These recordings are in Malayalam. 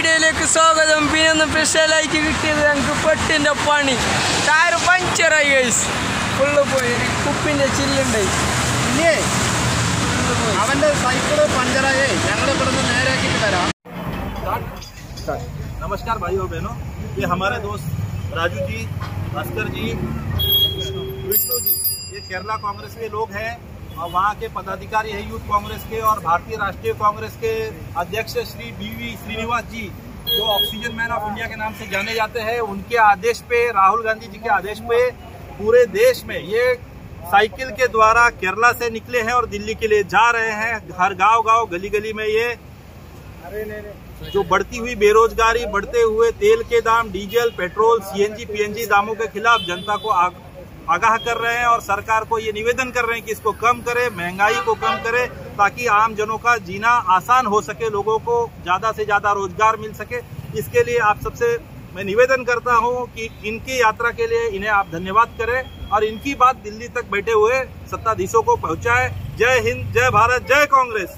വീഡിയോയിലേക്ക് സ്വാഗതം പിന്നെ ഒന്ന് സ്പെഷ്യലായിട്ട് കിട്ടിയത് ഞങ്ങൾക്ക് പെട്ടിൻ്റെ പണി ടയർ പഞ്ചറായി ഗൈസ് ഫുള്ള് പോയി ഒരു കുപ്പിൻ്റെ ചില്ലുണ്ടായി ഇല്ലേ അവന്റെ സൈക്കിള് പഞ്ചറായേ ഞങ്ങൾ ഇവിടുന്ന് നേരെയാക്കിട്ട് തരാം नमस्कार भाइयों और बहनों ये हमारे दोस्त राजू जी भास्कर जी विष्णु जी ये केरला कांग्रेस के लोग हैं और वहाँ के पदाधिकारी है यूथ कांग्रेस के और भारतीय राष्ट्रीय कांग्रेस के अध्यक्ष श्री बीवी श्रीनिवास जी, जो ऑक्सीजन मैन ऑफ़ इंडिया के नाम से जाने जाते हैं। उनके आदेश पे, राहुल गांधी जी के आदेश पे पूरे देश में ये साइकिल के द्वारा केरला से निकले हैं और दिल्ली के लिए जा रहे हैं। हर गाँव गाँव गली गली में ये जो बढ़ती हुई बेरोजगारी, बढ़ते हुए तेल के दाम, डीजल, पेट्रोल, सीएनजी, पीएनजी दामों के खिलाफ जनता को आगाह कर रहे हैं और सरकार को ये निवेदन कर रहे हैं कि इसको कम करे, महँगाई को कम करे, ताकि आम जनों का जीना आसान हो सके, लोगों को ज़्यादा से ज़्यादा रोज़गार मिल सके। इसके लिए आप सबसे, मैं निवेदन करता हूँ कि इनकी यात्रा के लिए इन्हें आप धन्यवाद करें और इनकी बात दिल्ली तक बैठे हुए सत्ताधीशों को पहुँचाए। जय हिंद, जय भारत, जय कांग्रेस।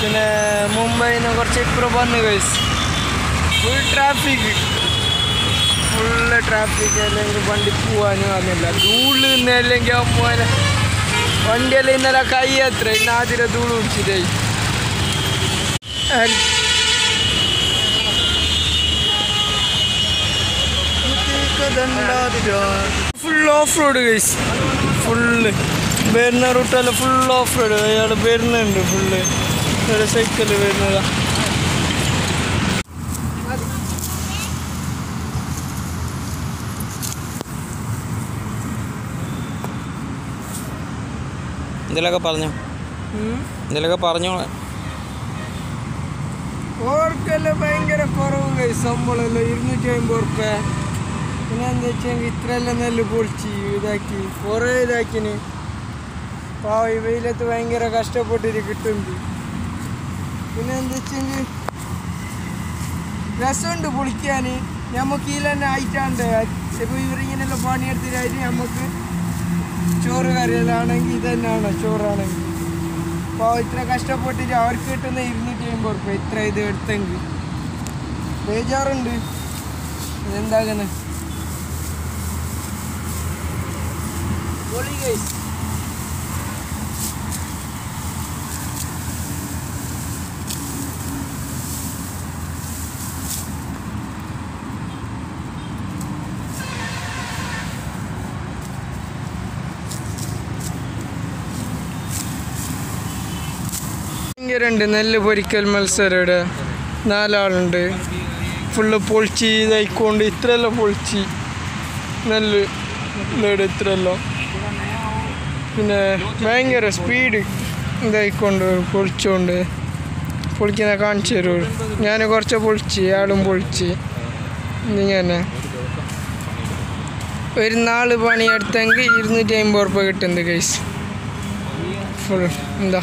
പിന്നെ മുംബൈന്ന് കുറച്ച് ഇപ്പുറം വന്ന് കഴിച്ച് ഫുൾ ട്രാഫിക് ഫുള്ള് ട്രാഫിക് അല്ലെങ്കിൽ വണ്ടി പോവാനും അറിയില്ല ധൂൾ നിന്ന് അല്ലെങ്കിൽ പോവാൻ വണ്ടിയെല്ലാം ഇന്നലെ കൈ അത്ര. ഇന്ന് ആദ്യം ധൂൾ പിടിച്ചിട്ടേ. ഫുൾ ഓഫ് റോഡ് കഴിച്ച് ഫുള്ള് വരുന്ന റൂട്ടെല്ലാം ഫുൾ ഓഫ് റോഡ് അയാൾ വരുന്നുണ്ട് ഫുള്ള് ഒരു സൈക്കിൾ വരുന്നത്. എന്തെങ്കിലുമൊക്കെ പറഞ്ഞു? എന്തെങ്കിലുമൊക്കെ പറഞ്ഞു? ഓർക്കെല്ലാം ഭയങ്കര കുറവ് കൈ ശമ്പളമെല്ലാം ഇരുന്നൂറ്റി അമ്പത് റുപ്യ പിന്നെ എന്താ വെച്ചാൽ ഇത്രയെല്ലാം നെല്ല് പൊളിച്ച് ഇതാക്കി കുറേ ഇതാക്കിന്. പാവ ഈ വെയിലത്ത് ഭയങ്കര കഷ്ടപ്പെട്ടിട്ട് കിട്ടുന്നുണ്ട് പിന്നെ എന്താ വെച്ചെങ്കിൽ രസമുണ്ട് പൊളിക്കാൻ നമുക്ക് ഇതിൽ തന്നെ ആയിട്ടാണ്ട് ഇപ്പോൾ പണി പണിയെടുത്തിട്ടായിട്ട് നമുക്ക് ചോറ് കറികളാണെങ്കിൽ ഇത് തന്നെയാണോ ചോറാണെങ്കിൽ അപ്പോൾ ഇത്ര കഷ്ടപ്പെട്ടിട്ട് അവർക്ക് കിട്ടുന്ന ഇരുന്നൂറ്റി അമ്പത് റുപ്യ ഇത്ര ഇത് എടുത്തെങ്കിൽ ബേജാറുണ്ട്. ഇതെന്താകുന്നത് പൊളി. ഭയങ്കര രണ്ട് നെല്ല് പൊരിക്കൽ മത്സരം ഇവിടെ നാലാളുണ്ട്. ഫുള്ള് പൊളിച്ച് ഇതായിക്കൊണ്ട് ഇത്രയെല്ലാം പൊളിച്ച്. നെല്ല് ഇവിടെ ഇത്രയെല്ലാം. പിന്നെ ഭയങ്കര സ്പീഡ് ഇതായിക്കൊണ്ട് പൊളിച്ചുകൊണ്ട് പൊളിക്കുന്ന കാണിച്ചു തരൂ. ഞാൻ കുറച്ച് പൊളിച്ച് ആളും പൊളിച്ച്. ഇങ്ങനെ. ഒരു നാല് പണിയെടുത്തെങ്കിൽ ഇരുന്നൂറ്റി അമ്പത് ഉറുപ്പ്യ കിട്ടുന്നുണ്ട് കൈസ് ഫുൾ എന്താ?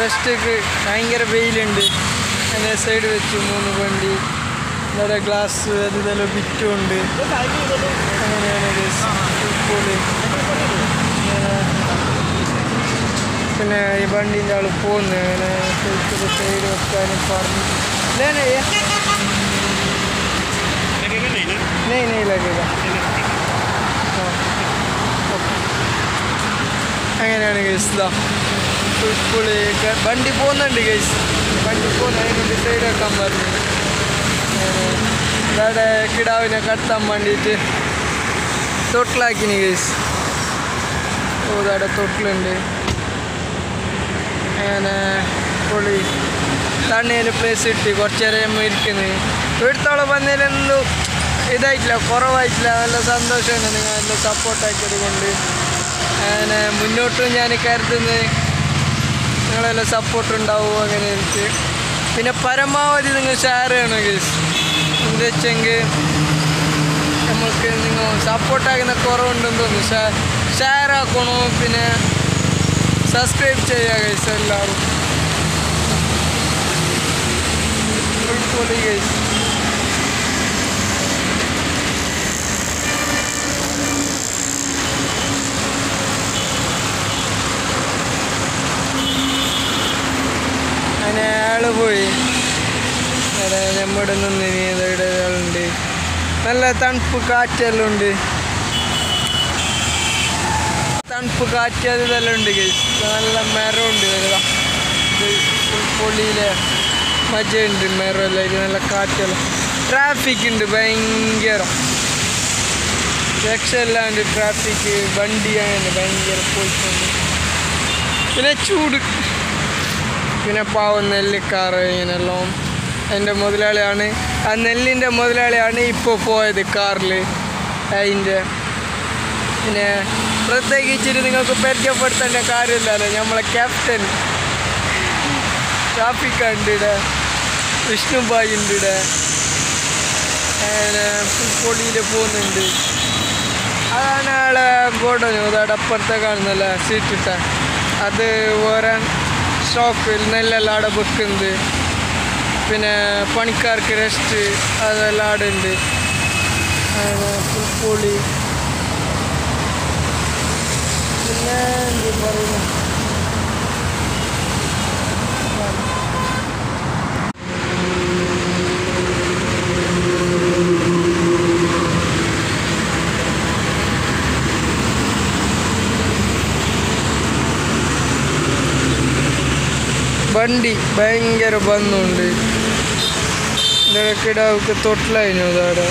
റെസ്റ്റൊക്കെ ഭയങ്കര വെയിലുണ്ട്. അങ്ങനെ സൈഡ് വെച്ചു മൂന്ന് വണ്ടി. വേറെ ഗ്ലാസ് അത് ഇതെല്ലാം ബിറ്റുണ്ട് അങ്ങനെയാണ് പിന്നെ ഈ വണ്ടിന്റെ ആൾ പോന്ന്. അങ്ങനെ സൈഡ് വെക്കാനും പറഞ്ഞു. അങ്ങനെയാണ് കേസ് ഇതാ. ഫുള്ള് വണ്ടി പോകുന്നുണ്ട് ഗൈസ് വണ്ടി പോകുന്ന ഡിസൈഡ് ആക്കാൻ പറഞ്ഞു. ഇവിടെ കിടാവിനെ കടത്താൻ വേണ്ടിയിട്ട് തൊട്ടിലാക്കിന് ഗൈസ് ഓ ഇവിടെ തൊട്ടിലുണ്ട്. അങ്ങനെ പൊളി. തണ്ണീര് പ്ലേസ് കിട്ടി കുറച്ച് നേരം ഇരിക്കുന്നത് ഇവിടുത്തോളം വന്നതിലെന്തോ ഇതായിട്ടില്ല കുറവായിട്ടില്ല. നല്ല സന്തോഷമാണ്. നിങ്ങൾ നല്ല സപ്പോർട്ടാക്കിയത് കൊണ്ട്. അങ്ങനെ മുന്നോട്ടും ഞാൻ കരുതുന്നത് നിങ്ങളെല്ലാം സപ്പോർട്ട് ഉണ്ടാവും അങ്ങനെ എനിക്ക്? പിന്നെ പരമാവധി നിങ്ങൾ ഷെയർ ചെയ്യണം ഗീസ് എന്താ വെച്ചെങ്കിൽ നമുക്ക് നിങ്ങൾ സപ്പോർട്ടാകുന്ന കുറവുണ്ടെന്ന് തോന്നുന്നു. ഷെയർ ഷെയർ ആക്കണോ? പിന്നെ സബ്സ്ക്രൈബ് ചെയ്യുക ഗൈസ് എല്ലാവരും. ഗൈസ് അയാൾ പോയി. നമ്മുടെ നിന്ന് നല്ല തണുപ്പ് കാറ്റെല്ലാം ഉണ്ട് തണുപ്പ് കാറ്റ് ഇതെല്ലാം ഉണ്ട് നല്ല മരമുണ്ട് പൊളിയിലെ മജയുണ്ട് മരമെല്ലാം നല്ല കാറ്റെല്ലാം ട്രാഫിക് ഉണ്ട് ഭയങ്കരം. രക്ഷയില്ലാണ്ട് ട്രാഫിക് വണ്ടി ഭയങ്കര പോയിട്ടുണ്ട്. പിന്നെ ചൂട്. പിന്നെ പാവം നെല്ലിക്കാറ് ഇങ്ങനെല്ലാം എന്റെ മുതലാളിയാണ്. ആ നെല്ലിന്റെ മുതലാളിയാണ് ഇപ്പോൾ പോയത് കാറിൽ. അതിന്റെ പിന്നെ പ്രത്യേകിച്ചിട്ട് നിങ്ങൾക്ക് പരിചയപ്പെടുത്തേണ്ട കാര്യമില്ലല്ലോ നമ്മളെ ക്യാപ്റ്റൻ ട്രാഫിക് ഉണ്ട് ഇവിടെ. വിഷ്ണുബായി ഉണ്ട് ഇവിടെ. പൊളിയിൽ പോകുന്നുണ്ട്. അതാണ് ആളെ ബോർഡ് അപ്പുറത്തെ കാണുന്നല്ല സീറ്റ് അത് വേറെ സ്റ്റോക്ക് നെല്ലെല്ലാം അവിടെ വെക്കുന്നുണ്ട് പിന്നെ പണിക്കാർക്ക് റെസ്റ്റ് അതെല്ലാം അവിടെ ഉണ്ട് അങ്ങനെ പൊളി പിന്നെ എന്ത് പറയുന്നു? വണ്ടി ഭയങ്കര ബന്ധമുണ്ട് കിടാവുക്ക് തൊട്ടിലായിരുന്നു അതവിടെ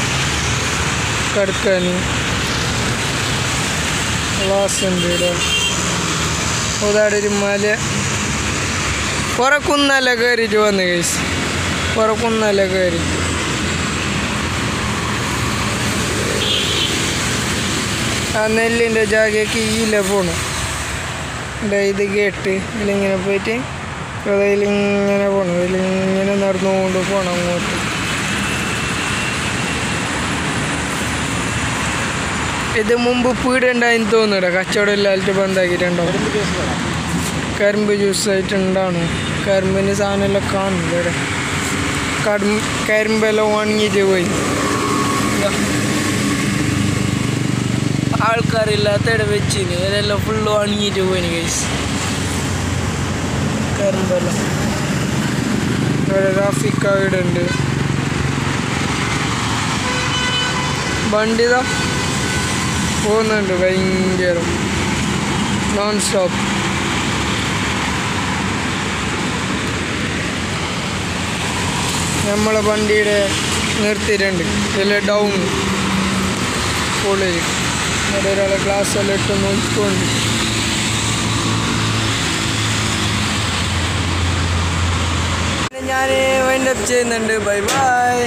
കടക്കാൻ ഗ്ലാസ് ഉണ്ട് ഇവിടെ. അതവിടെ ഒരു മല. കുറക്കുന്നല്ല കയറിയിട്ട് വന്ന് കേസ് കുറക്കുന്നല്ല കയറി. ആ നെല്ലിന്റെ ജാഗയ്ക്ക് ഈല പോണം. ഇത് കേട്ട് ഇതിലിങ്ങനെ പോയിട്ട് അതിലിങ്ങനെ പോണം. ഇതിലിങ്ങനെ നടന്നുകൊണ്ട് പോണം അങ്ങോട്ട്. ഇത് മുമ്പ് പീടുണ്ടായിന്ന് തോന്നുന്നുണ്ട് കച്ചവടം ഇല്ലായിട്ട് ബന്ധാക്കിയിട്ടുണ്ടോ? കരിമ്പ് ജ്യൂസ് ആയിട്ടുണ്ടാണ് കരിമ്പിന്റെ സാധനമെല്ലാം കാണുന്നുണ്ട്. ഇവിടെ കടും കരിമ്പെല്ലാം ഉണങ്ങിയിട്ട് പോയി. ആൾക്കാരില്ലാത്ത ഇവിടെ വെച്ചിന് ഇതെല്ലാം ഫുള്ള് ഉണങ്ങിയിട്ട് പോയിന് കേസ് ഇവിടെ ട്രാഫിക് അവിടെ ഉണ്ട്. വണ്ടിതാ. പോകുന്നുണ്ട് ഭയങ്കരം. നോൺ സ്റ്റോപ്പ് നമ്മളെ വണ്ടിയുടെ നിർത്തിയിട്ടുണ്ട്. ഇതിൽ ഡൗൺ ഉള്ളിൽ അവിടെ ഒരാളെ ഗ്ലാസ് എല്ലാം ഇട്ട് നോക്കിക്കൊണ്ട്. ഞാൻ വൈൻഡപ്പ് ചെയ്യുന്നുണ്ട്. Bye by